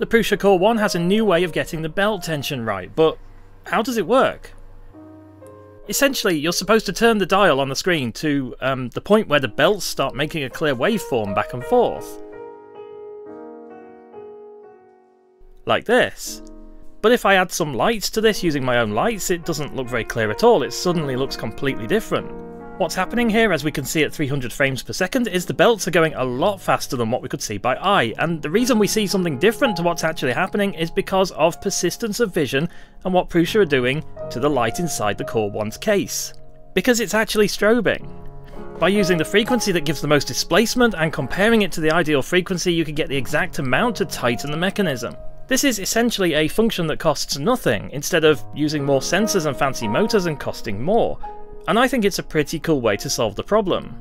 The Prusa Core 1 has a new way of getting the belt tension right, but how does it work? Essentially, you're supposed to turn the dial on the screen to um, the point where the belts start making a clear waveform back and forth. Like this. But if I add some lights to this using my own lights, it doesn't look very clear at all, it suddenly looks completely different. What's happening here, as we can see at 300 frames per second, is the belts are going a lot faster than what we could see by eye, and the reason we see something different to what's actually happening is because of persistence of vision and what Prusa are doing to the light inside the Core 1's case. Because it's actually strobing. By using the frequency that gives the most displacement and comparing it to the ideal frequency, you can get the exact amount to tighten the mechanism. This is essentially a function that costs nothing, instead of using more sensors and fancy motors and costing more. And I think it's a pretty cool way to solve the problem.